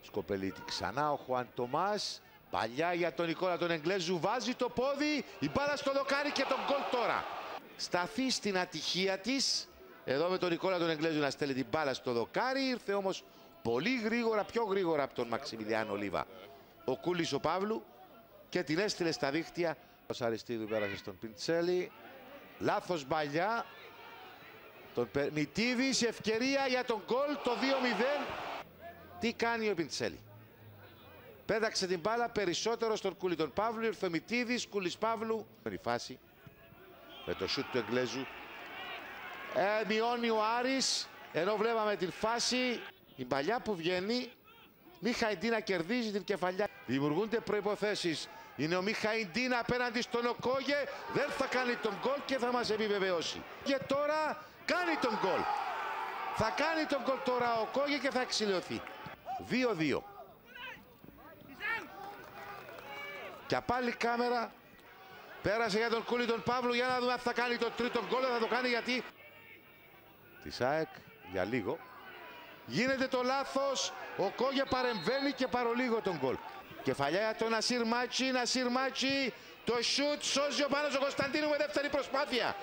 Σκοπελίτη ξανά ο Χουάν Τομάς. Παλιά για τον Νικόλα τον Εγγλέζου βάζει το πόδι. Η μπάλα στο δοκάρι και τον γκολ τώρα. Σταθεί στην ατυχία της. Εδώ με τον Νικόλα τον Εγγλέζου να στέλνει την μπάλα στο δοκάρι. Ήρθε όμως πολύ γρήγορα, πιο γρήγορα από τον Μαξιμιλιάνο Λίβα. Ο Κούλης ο Παύλου και την έστειλε στα δίχτυα. Ο Σαριστίδου πέρασε στον Πιντσέλη. Λάθος μπαλιά. Τον Μητίδης, ευκαιρία για τον γκολ, το 2-0. Τι κάνει ο Πιντσέλη; Πέταξε την μπάλα περισσότερο στον Κούλη τον Παύλου. Ήρθε ο Μητίδης, Κούλης Παύλου. Η φάση με το σούτ του Εγγλέζου. Ε, μειώνει ο Άρης, ενώ βλέπαμε την φάση. Η παλιά που βγαίνει, Μιχαϊντίνα κερδίζει την κεφαλιά. Δημιουργούνται προϋποθέσεις. Είναι ο Μιχαϊντίνα απέναντι στον Οκόγε. Δεν θα κάνει τον γκολ και θα μας επιβεβαιώσει. Και τώρα κάνει τον γκολ. Θα κάνει τον γκολ τώρα ο Οκόγε και θα εξηλαιωθεί. 2-2. Και πάλι κάμερα πέρασε για τον Κούλι τον Παύλου για να δούμε αν θα κάνει το τρίτο γκολ. Θα το κάνει γιατί... Της ΑΕΚ για λίγο. Γίνεται το λάθος. Ο Κόγε παρεμβαίνει και παρολίγο τον γκολ. Κεφαλιά για τον Ασύρ Μάτσι. Ασύρ Μάτσι. Το σουτ σώζει ο Πάνος ο Κωνσταντίνου με δεύτερη προσπάθεια.